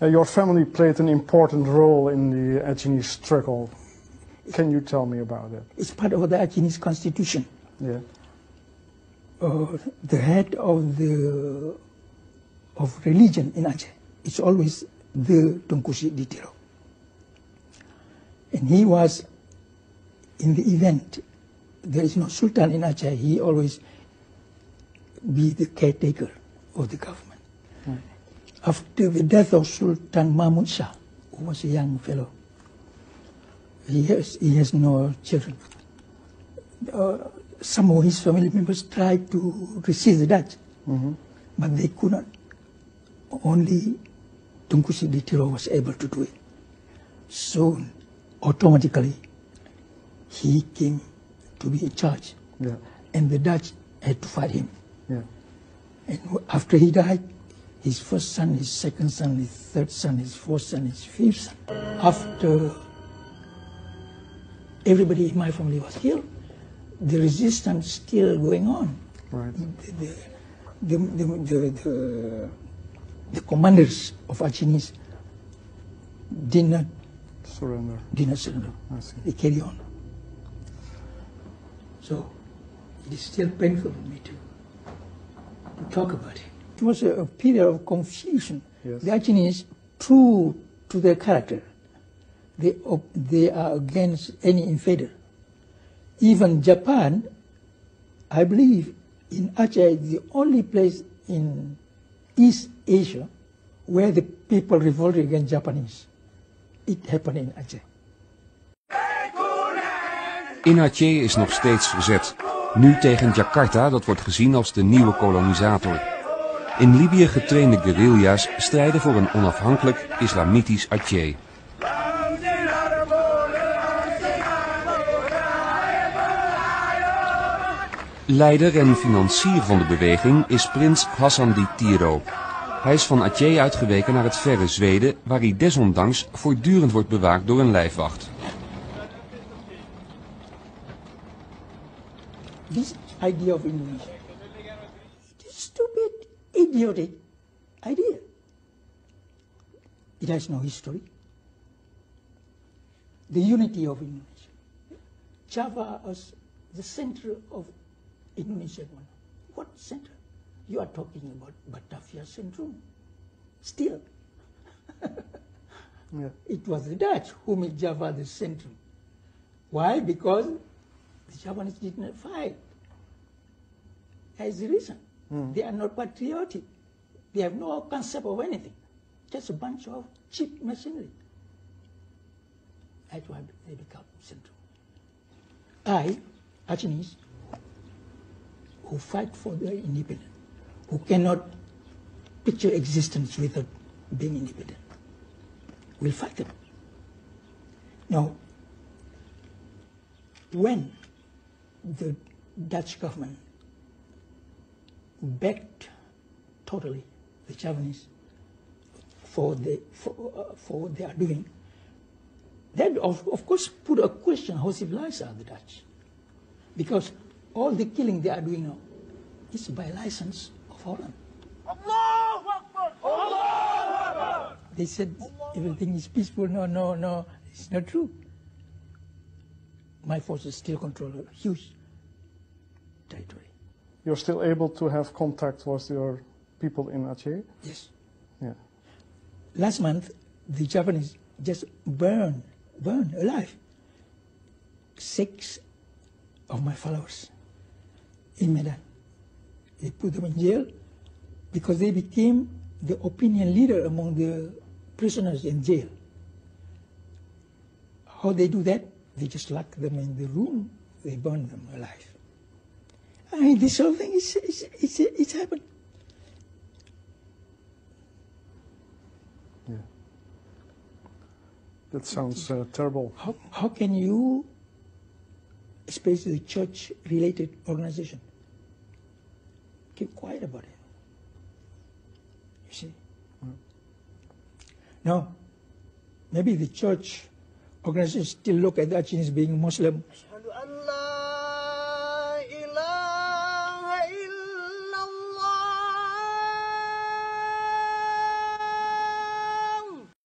Uh, your family played an important role in the Achinese struggle. Can you tell me about it? It's part of the Achinese constitution. Yeah. Uh, the head of the of religion in Aceh is always the Tunku Syed Ditiro. And he was in the event there is no sultan in Aceh, he always be the caretaker of the government. After the death of Sultan Mahmud Shah, who was a young fellow, he has, he has no children. Uh, some of his family members tried to resist the Dutch, Mhm. but they could not. Only Tunku Syed Ditiro was able to do it. So automatically, he came to be in charge. Yeah. And the Dutch had to fight him. Yeah. And after he died, his first son, his second son, his third son, his fourth son, his fifth son. After everybody in my family was killed, the resistance still going on. Right. The, the, the, the, commanders of Achinis did not, Surrender. did not surrender. They carry on. So it is still painful for me to, to talk about it. It was a, a period of confusion. Yes. The Achinis, true to their character, they, op- they are against any invader. Even Japan, I believe, in Aceh is the only place in East Asia where the people revolted against Japanese. It happened in Aceh. In Aceh is nog steeds verzet. Nu tegen Jakarta, dat wordt gezien als de nieuwe kolonisator. In Libië getrainde guerrilla's strijden voor een onafhankelijk islamitisch Aceh. Leider en financier van de beweging is prins Hassan Ditiro. Hij is van Aceh uitgeweken naar het verre Zweden, waar hij desondanks voortdurend wordt bewaakt door een lijfwacht. Idiotic idea. It has no history. The unity of Indonesia. Java as the center of Indonesia. What center? You are talking about Batavia Centrum. Still. Yeah. It was the Dutch who made Java the center. Why? Because the Javanese did not fight. Is the reason. Mm. They are not patriotic. They have no concept of anything. Just a bunch of cheap machinery. That's why they become central. I, Achinis, who fight for their independence, who cannot picture existence without being independent, will fight them. Now, when the Dutch government backed totally the Javanese for, the, for, uh, for what they are doing, that of, of course put a question how civilized are the Dutch. Because all the killing they are doing now is by license of Holland. They said everything is peaceful. No, no, no, it's not true. My forces still control a huge territory. You're still able to have contact with your people in Aceh? Yes. Yeah. Last month, the Javanese just burned, burned alive six of my followers in Medan. They put them in jail because they became the opinion leader among the prisoners in jail. How they do that? They just lock them in the room, they burn them alive. I mean, this whole thing is, is, is, it's happened. Yeah. That sounds uh, terrible. How, how can you, especially the church related organization, keep quiet about it? You see? Now, maybe the church organizations still look at the Achinis being Muslim